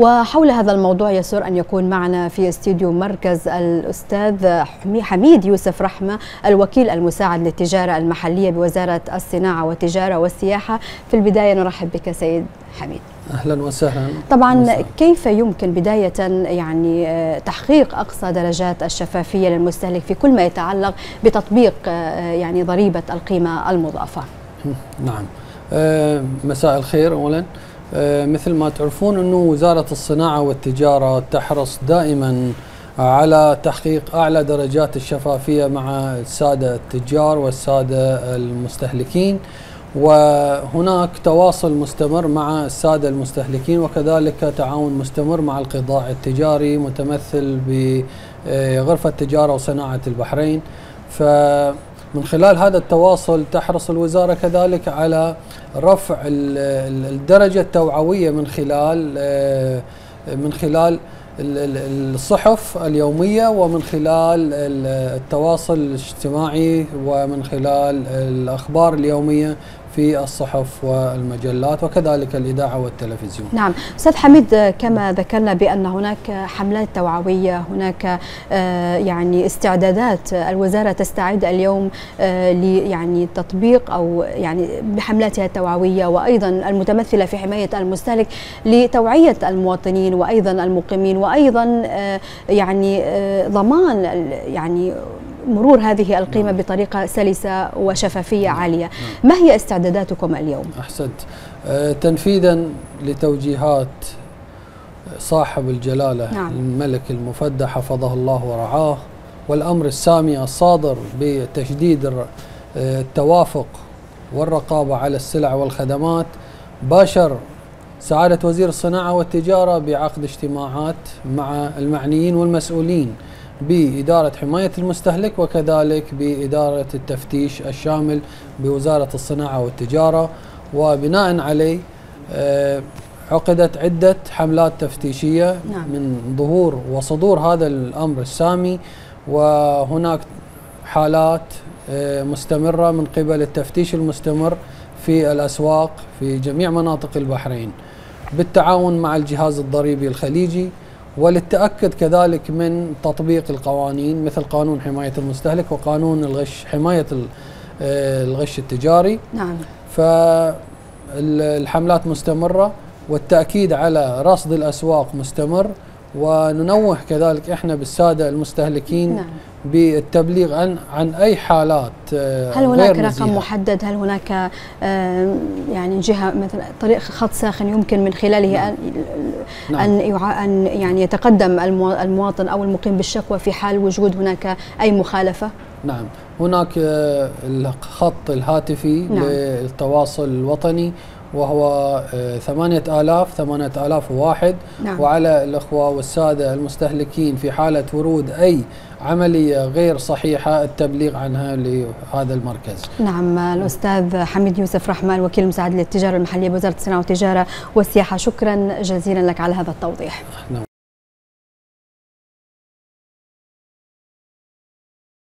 وحول هذا الموضوع يسر أن يكون معنا في استديو مركز الأستاذ حميد يوسف رحمة الوكيل المساعد للتجارة المحلية بوزارة الصناعة والتجارة والسياحة. في البداية نرحب بك سيد حميد. أهلا وسهلا. طبعا مساء. كيف يمكن بداية يعني تحقيق أقصى درجات الشفافية للمستهلك في كل ما يتعلق بتطبيق يعني ضريبة القيمة المضافة؟ نعم. مساء الخير اولا. مثل ما تعرفون أنه وزارة الصناعة والتجارة تحرص دائما على تحقيق أعلى درجات الشفافية مع السادة التجار والسادة المستهلكين وهناك تواصل مستمر مع السادة المستهلكين وكذلك تعاون مستمر مع القطاع التجاري متمثل بغرفة التجاره وصناعة البحرين. فمن خلال هذا التواصل تحرص الوزارة كذلك على رفع الدرجة التوعوية من خلال من خلال الصحف اليومية ومن خلال التواصل الاجتماعي ومن خلال الأخبار اليومية في الصحف والمجلات وكذلك الإذاعة والتلفزيون. نعم. أستاذ حميد كما ذكرنا بأن هناك حملات توعوية هناك يعني استعدادات الوزارة تستعد اليوم يعني تطبيق أو يعني بحملاتها التوعوية وأيضا المتمثلة في حماية المستهلك لتوعية المواطنين وأيضا المقيمين وأيضا يعني ضمان يعني مرور هذه القيمة نعم. بطريقة سلسة وشفافية نعم. عالية ما هي استعداداتكم اليوم؟ أحسنت أه تنفيذا لتوجيهات صاحب الجلالة نعم. الملك المفدى حفظه الله ورعاه والأمر السامي الصادر بتشديد التوافق والرقابة على السلع والخدمات باشر سعادة وزير الصناعة والتجارة بعقد اجتماعات مع المعنيين والمسؤولين بإدارة حماية المستهلك وكذلك بإدارة التفتيش الشامل بوزارة الصناعة والتجارة. وبناء عليه عقدت عدة حملات تفتيشية نعم. من ظهور وصدور هذا الأمر السامي. وهناك حالات مستمرة من قبل التفتيش المستمر في الأسواق في جميع مناطق البحرين. بالتعاون مع الجهاز الضريبي الخليجي وللتأكد كذلك من تطبيق القوانين مثل قانون حماية المستهلك وقانون الغش حماية الغش التجاري. نعم. فالحملات مستمرة والتأكيد على رصد الأسواق مستمر. وننوه كذلك إحنا بالسادة المستهلكين نعم. بالتبليغ عن عن أي حالات هل هناك غير رقم محدد هل هناك يعني جهة مثلا طريق خط ساخن يمكن من خلاله نعم. ان نعم. أن يعني يتقدم المواطن أو المقيم بالشكوى في حال وجود هناك أي مخالفة نعم هناك الخط الهاتفي نعم. للتواصل الوطني وهو ثمانية آلاف ثمانية آلاف وواحد نعم. وعلى الأخوة والسادة المستهلكين في حالة ورود أي عملية غير صحيحة التبليغ عنها لهذا المركز نعم الأستاذ حميد يوسف رحمن وكيل مساعد للتجارة المحلية بوزارة الصناعة والتجارة والسياحة شكرا جزيلا لك على هذا التوضيح نعم.